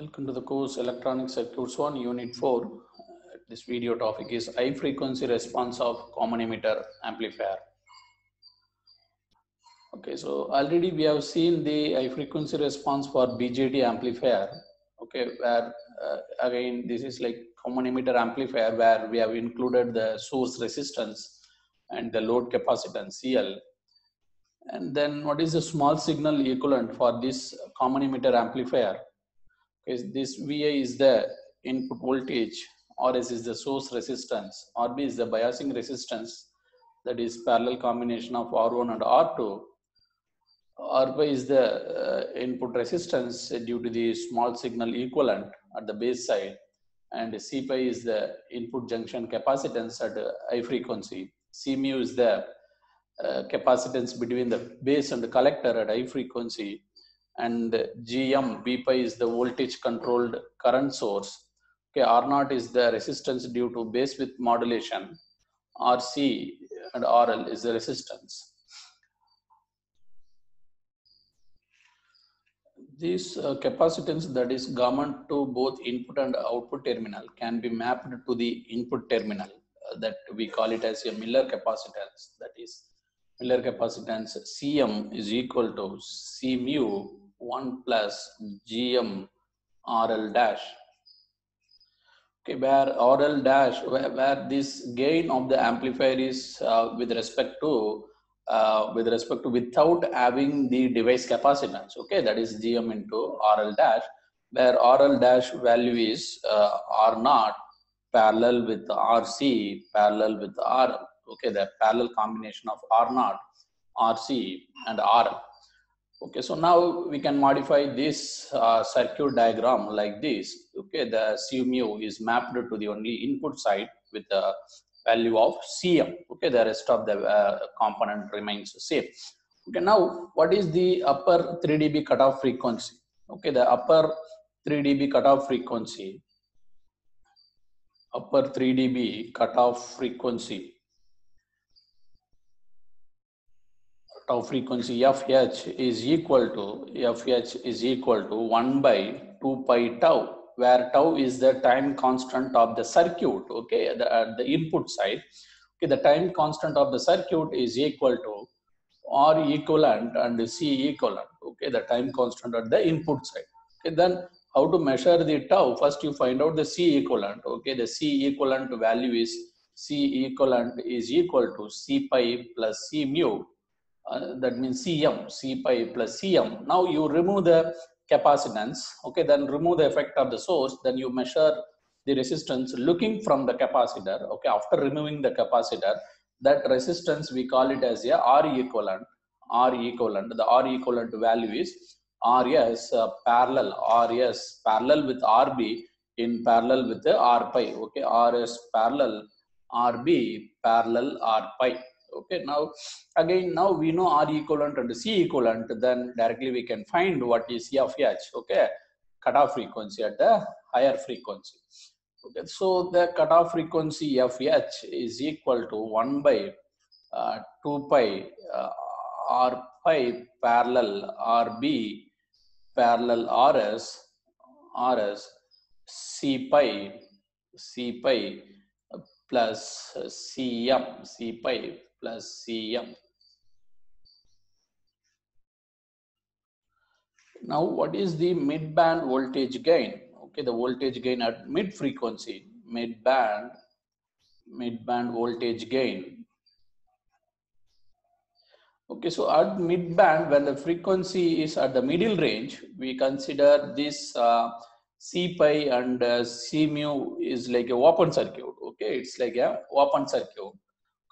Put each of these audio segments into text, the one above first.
Welcome to the course Electronic Circuits 1 Unit 4. Uh, This video topic is high frequency response of common emitter amplifier. Okay, so already we have seen the high frequency response for BJT amplifier. Okay, where uh, again this is like common emitter amplifier where we have included the source resistance and the load capacitance CL. And then what is the small signal equivalent for this common emitter amplifier? Is this VA is the input voltage, RS is the source resistance, RB is the biasing resistance, that is parallel combination of R1 and R2. RB is the uh, input resistance due to the small signal equivalent at the base side, and C pi is the input junction capacitance at high frequency. C mu is the uh, capacitance between the base and the collector at high frequency and GM V pi is the voltage controlled current source. Okay, R naught is the resistance due to base width modulation. RC and RL is the resistance. This uh, capacitance that is common to both input and output terminal can be mapped to the input terminal uh, that we call it as a Miller capacitance. That is Miller capacitance Cm is equal to C mu 1 plus gm rl dash. Okay where rl dash where, where this gain of the amplifier is uh, with respect to uh, with respect to without having the device capacitance. Okay that is gm into rl dash where rl dash value is uh, r naught parallel with rc parallel with rl okay the parallel combination of r naught rc and rl Okay, so now we can modify this uh, circuit diagram like this. Okay, the C mu is mapped to the only input side with the value of Cm. Okay, the rest of the uh, component remains same. Okay, now what is the upper 3 dB cutoff frequency? Okay, the upper 3 dB cutoff frequency, upper 3 dB cutoff frequency tau frequency fh is equal to fh is equal to 1 by 2 pi tau where tau is the time constant of the circuit okay the, at the input side. Okay the time constant of the circuit is equal to r equivalent and c equivalent okay the time constant at the input side. Okay then how to measure the tau? First you find out the c equivalent okay the c equivalent value is c equivalent is equal to c pi plus c mu uh, that means Cm, C pi plus Cm. Now you remove the capacitance, okay, then remove the effect of the source, then you measure the resistance looking from the capacitor, okay, after removing the capacitor, that resistance we call it as a R equivalent, R equivalent, the R equivalent value is Rs uh, parallel, Rs parallel with Rb in parallel with the R pi, okay, Rs parallel Rb parallel R pi okay now again now we know r equivalent and c equivalent then directly we can find what is f h okay? Cutoff frequency at the higher frequency. Okay so the cutoff frequency f h is equal to 1 by uh, 2 pi uh, r pi parallel rb parallel rs rs c pi c pi plus cm c pi plus Cm. Now, what is the mid-band voltage gain? Okay, the voltage gain at mid frequency, mid-band, mid-band voltage gain. Okay, so at mid-band, when the frequency is at the middle range, we consider this uh, C pi and uh, C mu is like a open circuit. Okay, it's like a open circuit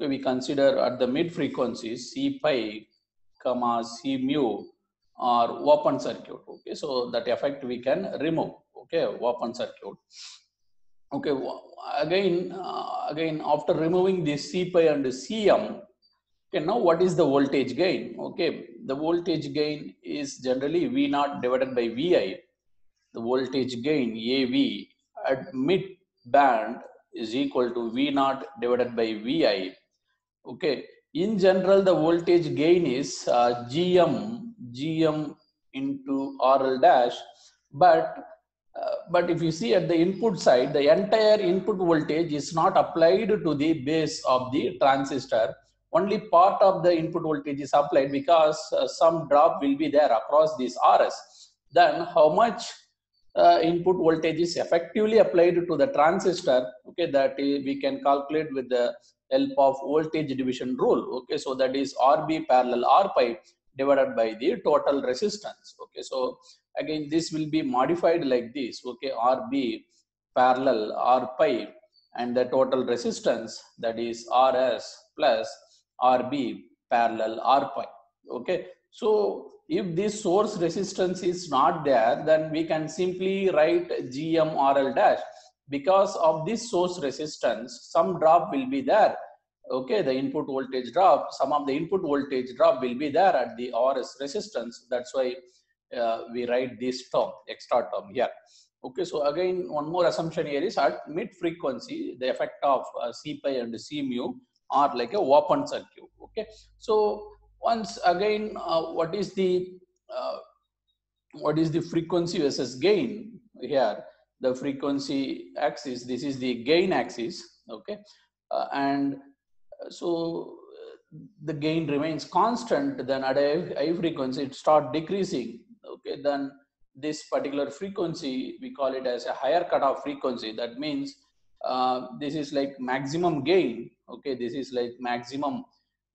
we consider at the mid frequencies C pi, comma C mu or open circuit. Okay, so that effect we can remove. Okay, open circuit. Okay, again, uh, again after removing this C pi and Cm, okay, now what is the voltage gain? Okay, the voltage gain is generally V naught divided by Vi. The voltage gain AV at mid band is equal to V naught divided by Vi okay in general the voltage gain is uh, gm gm into rl dash but uh, but if you see at the input side, the entire input voltage is not applied to the base of the transistor. Only part of the input voltage is applied because uh, some drop will be there across this RS. Then how much uh, input voltage is effectively applied to the transistor, okay, that we can calculate with the help of voltage division rule. Okay, so that is RB parallel R pi divided by the total resistance. Okay, so again this will be modified like this okay rb parallel r pi and the total resistance that is rs plus rb parallel r pi okay so if this source resistance is not there then we can simply write gm rl dash because of this source resistance some drop will be there okay the input voltage drop some of the input voltage drop will be there at the rs resistance that's why uh, we write this term, extra term here. Okay, so again, one more assumption here is at mid frequency, the effect of uh, C pi and C mu are like a open circuit. Okay, so once again, uh, what is the uh, what is the frequency versus gain here? The frequency axis, this is the gain axis. Okay, uh, and uh, so the gain remains constant. Then at a high frequency, it start decreasing okay, then this particular frequency, we call it as a higher cutoff frequency. That means uh, this is like maximum gain. Okay, this is like maximum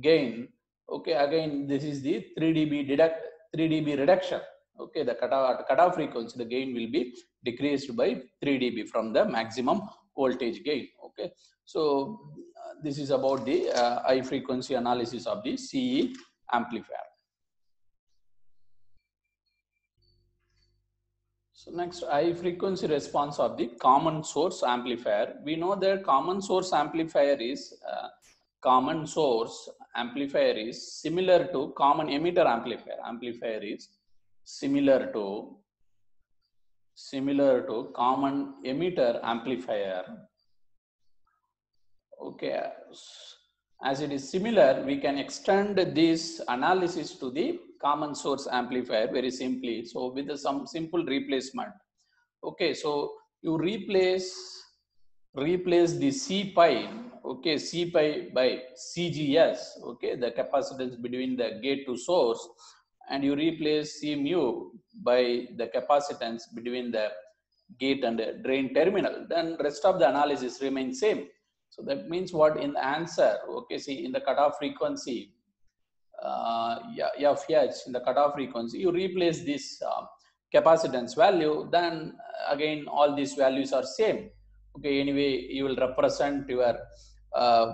gain. Okay, again, this is the 3 dB deduct 3 dB reduction. Okay, the cutoff, cutoff frequency, the gain will be decreased by 3 dB from the maximum voltage gain. Okay, so uh, this is about the uh, high frequency analysis of the CE amplifier. So next high frequency response of the common source amplifier. We know that common source amplifier is uh, common source amplifier is similar to common emitter amplifier. Amplifier is similar to similar to common emitter amplifier. Okay, as it is similar, we can extend this analysis to the common source amplifier very simply. So with some simple replacement. Okay, so you replace replace the C pi, okay, C pi by CGS, okay, the capacitance between the gate to source, and you replace C mu by the capacitance between the gate and the drain terminal, then rest of the analysis remains same. So that means what in the answer, okay, see in the cutoff frequency, uh, FH in the cutoff frequency, you replace this uh, capacitance value, then again all these values are same. Okay, anyway, you will represent your uh,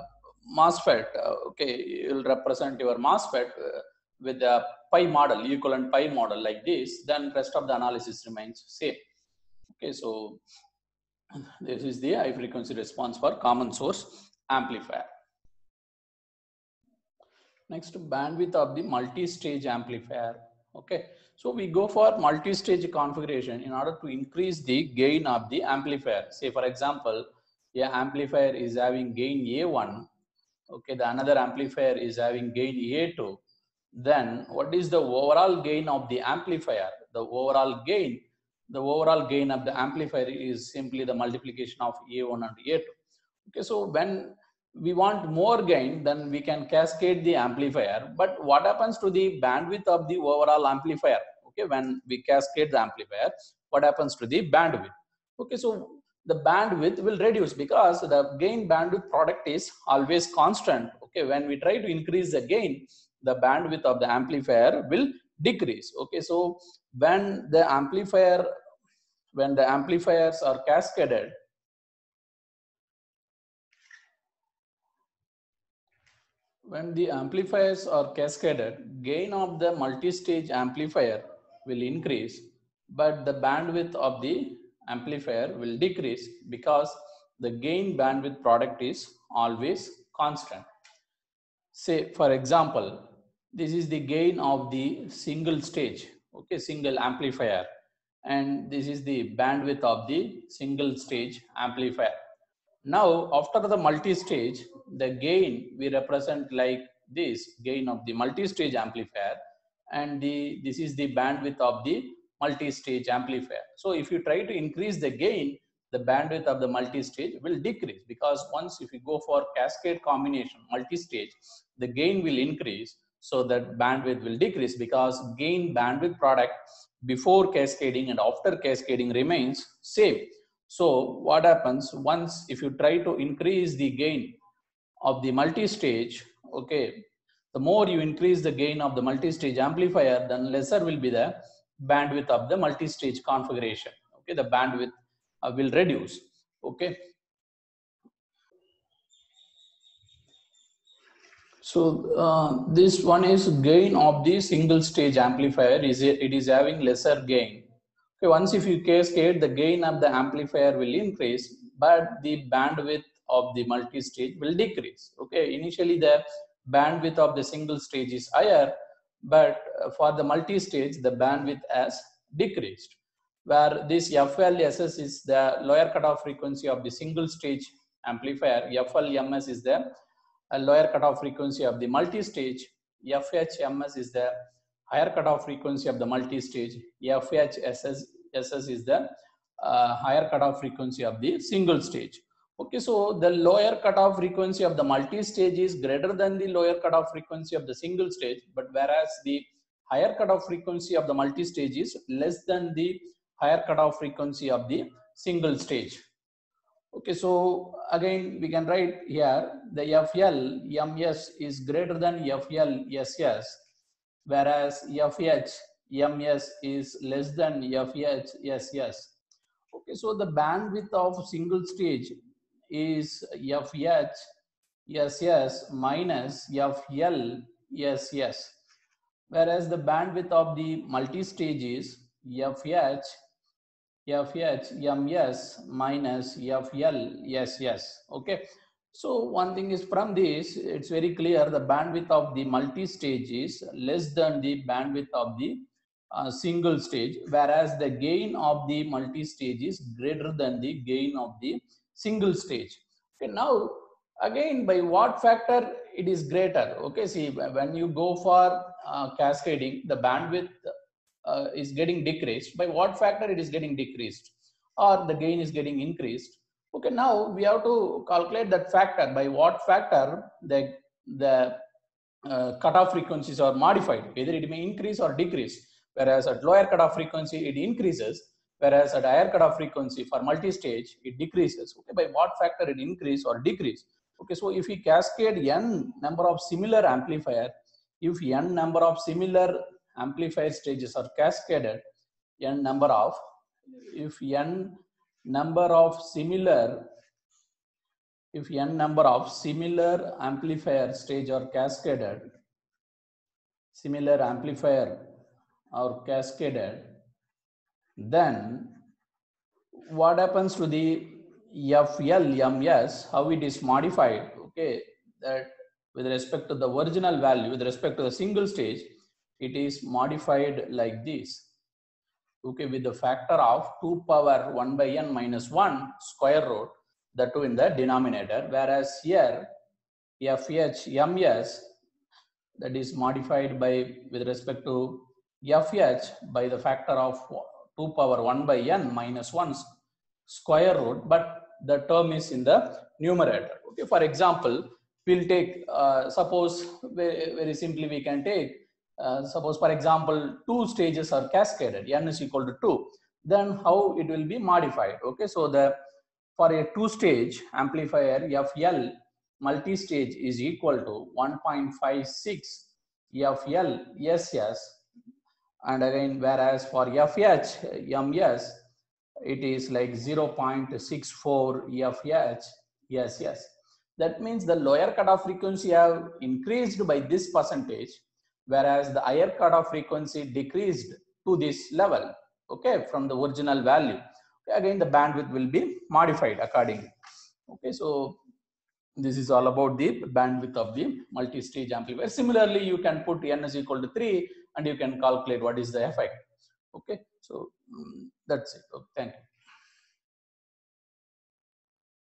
MOSFET, uh, okay, you will represent your MOSFET uh, with the pi model, equivalent pi model like this, then rest of the analysis remains same. Okay, so this is the high frequency response for common source amplifier. Next, bandwidth of the multi-stage amplifier. Okay, so we go for multi-stage configuration in order to increase the gain of the amplifier. Say for example, a amplifier is having gain A1. Okay, the another amplifier is having gain A2. Then what is the overall gain of the amplifier? The overall gain the overall gain of the amplifier is simply the multiplication of A1 and A2. Okay, so when we want more gain, then we can cascade the amplifier. But what happens to the bandwidth of the overall amplifier? Okay, when we cascade the amplifier, what happens to the bandwidth? Okay, so the bandwidth will reduce because the gain bandwidth product is always constant. Okay, when we try to increase the gain, the bandwidth of the amplifier will decrease okay so when the amplifier when the amplifiers are cascaded when the amplifiers are cascaded gain of the multi-stage amplifier will increase but the bandwidth of the amplifier will decrease because the gain bandwidth product is always constant. Say for example this is the gain of the single stage okay single amplifier and this is the bandwidth of the single stage amplifier. Now after the multi-stage the gain we represent like this gain of the multi-stage amplifier and the this is the bandwidth of the multi-stage amplifier. So if you try to increase the gain, the bandwidth of the multi-stage will decrease because once if you go for cascade combination multi-stage, the gain will increase so that bandwidth will decrease because gain bandwidth product before cascading and after cascading remains same. So what happens once if you try to increase the gain of the multi-stage, okay, the more you increase the gain of the multi-stage amplifier, then lesser will be the bandwidth of the multi-stage configuration. Okay, the bandwidth uh, will reduce. Okay. So uh, this one is gain of the single stage amplifier is it, it is having lesser gain. Okay, once if you cascade, the gain of the amplifier will increase, but the bandwidth of the multi-stage will decrease. Okay, initially the bandwidth of the single stage is higher, but uh, for the multi-stage, the bandwidth has decreased. Where this FLSS is the lower cutoff frequency of the single stage amplifier, FLMS is the uh, lower cutoff frequency of the multi-stage, FHMS is the higher cutoff frequency of the multi-stage, FHSS SS is the uh, higher cutoff frequency of the single stage. Okay, so the lower cutoff frequency of the multi-stage is greater than the lower cutoff frequency of the single stage, but whereas the higher cutoff frequency of the multi-stage is less than the higher cutoff frequency of the single stage. Okay, so again we can write here the FL MS is greater than FL SS, whereas FH MS is less than FH SS. Okay, so the bandwidth of single stage is FH SS minus FL SS. Whereas the bandwidth of the multi-stage is FH FH MS minus FL SS. Okay. So one thing is from this, it's very clear the bandwidth of the multi-stage is less than the bandwidth of the uh, single stage, whereas the gain of the multi-stage is greater than the gain of the single stage. Okay, now again by what factor it is greater? Okay, see when you go for uh, cascading, the bandwidth uh, is getting decreased. By what factor it is getting decreased or the gain is getting increased? Okay, now we have to calculate that factor. By what factor the, the uh, cutoff frequencies are modified. Either it may increase or decrease. Whereas at lower cutoff frequency, it increases whereas at higher cutoff frequency for multi-stage, it decreases. Okay, by what factor it increase or decrease? Okay, so if we cascade n number of similar amplifier, if n number of similar amplifier stages are cascaded, n number of, if n number of similar, if n number of similar amplifier stage are cascaded, similar amplifier are cascaded, then what happens to the FLMS, how it is modified, okay, that with respect to the original value, with respect to the single stage, it is modified like this, okay, with the factor of 2 power 1 by n minus 1 square root, the 2 in the denominator, whereas here FHMS that is modified by with respect to FH by the factor of 2 power 1 by n minus 1 square root, but the term is in the numerator. Okay, for example, we'll take, uh, suppose very, very simply we can take, uh, suppose for example, two stages are cascaded, n is equal to 2, then how it will be modified. Okay, so the for a two stage amplifier FL multi-stage is equal to 1.56 FL SS and again whereas for FH MS it is like 0.64 FH SS. That means the lower cutoff frequency have increased by this percentage whereas the higher cutoff frequency decreased to this level okay from the original value. Again the bandwidth will be modified accordingly. Okay so this is all about the bandwidth of the multi-stage amplifier. Similarly you can put n is equal to 3 and you can calculate what is the effect okay? So mm, that's it. Okay, thank you